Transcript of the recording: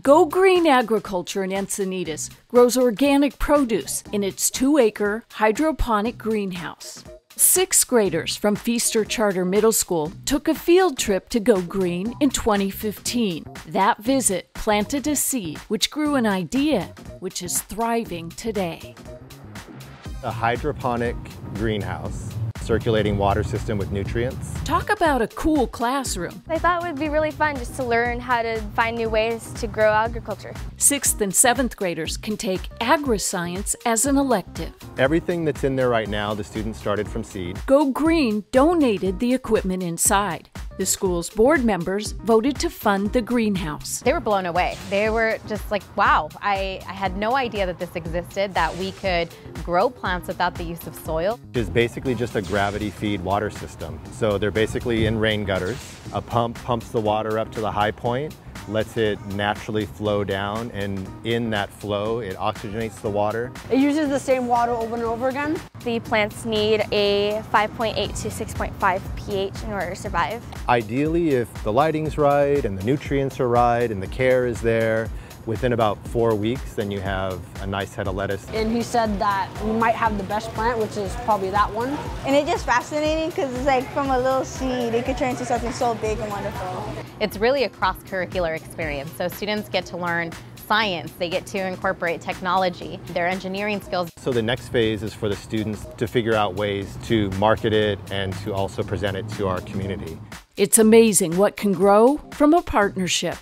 Go Green Agriculture in Encinitas grows organic produce in its two acre hydroponic greenhouse. Sixth graders from Feaster Charter Middle School took a field trip to Go Green in 2015. That visit planted a seed which grew an idea which is thriving today. A hydroponic greenhouse circulating water system with nutrients. Talk about a cool classroom. I thought it would be really fun just to learn how to find new ways to grow agriculture. Sixth and seventh graders can take agri-science as an elective. Everything that's in there right now, the students started from seed. Go Green donated the equipment inside. The school's board members voted to fund the greenhouse. They were blown away. They were just like, wow, I, I had no idea that this existed, that we could grow plants without the use of soil. It's basically just a gravity feed water system. So they're basically in rain gutters. A pump pumps the water up to the high point lets it naturally flow down and in that flow it oxygenates the water. It uses the same water over and over again. The plants need a 5.8 to 6.5 pH in order to survive. Ideally if the lighting's right and the nutrients are right and the care is there, within about four weeks, then you have a nice head of lettuce. And he said that we might have the best plant, which is probably that one. And it's just fascinating because it's like from a little seed, it could turn into something so big and wonderful. It's really a cross-curricular experience. So students get to learn science, they get to incorporate technology, their engineering skills. So the next phase is for the students to figure out ways to market it and to also present it to our community. It's amazing what can grow from a partnership.